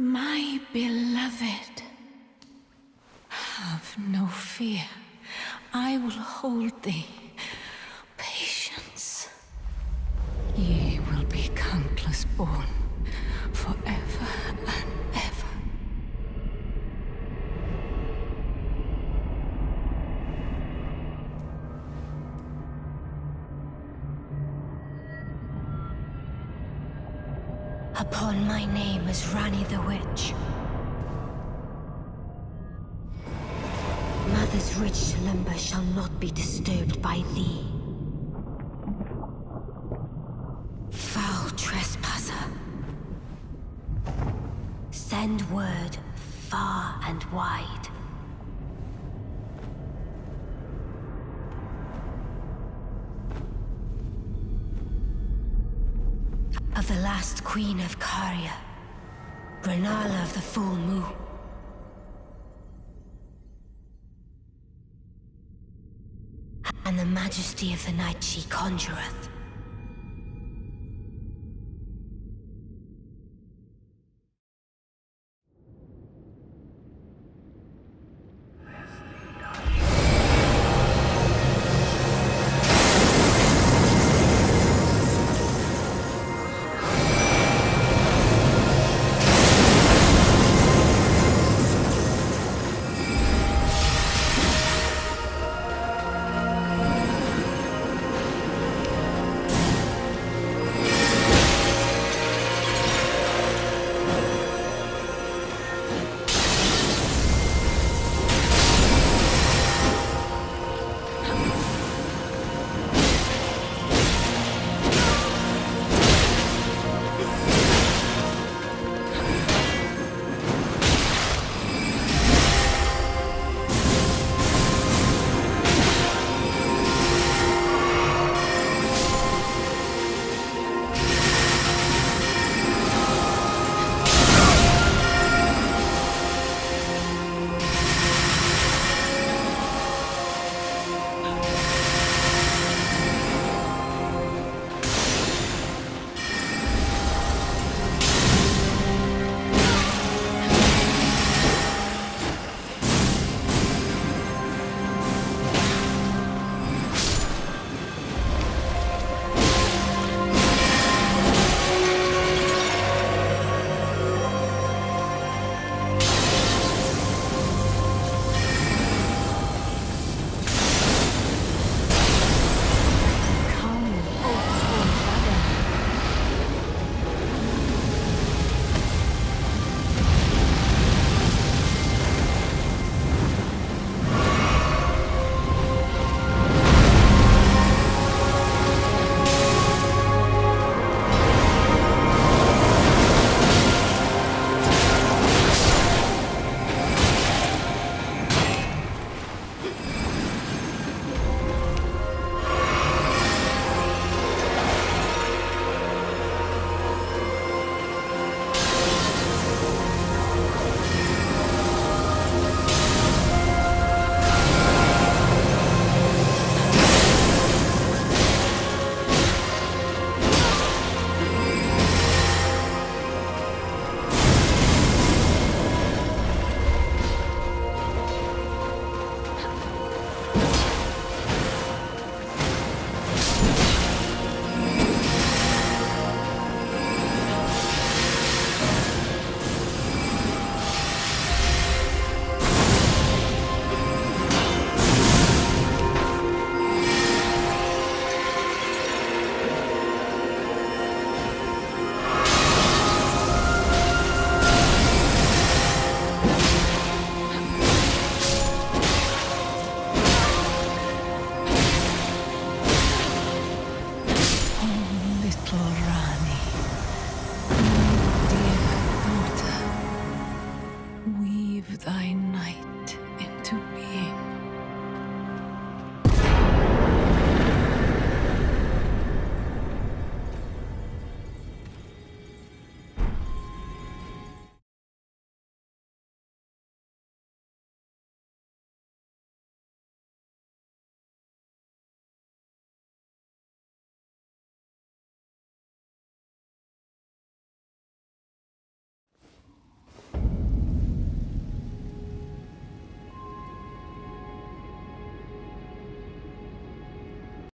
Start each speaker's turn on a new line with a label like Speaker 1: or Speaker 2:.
Speaker 1: My beloved, have no fear. I will hold thee.
Speaker 2: Upon my name as Ranni the Witch. Mother's rich slumber shall not be disturbed by thee. Foul trespasser. Send word far and wide. The last queen of Caria, Rennala of the full moon. And the majesty of the night she conjureth.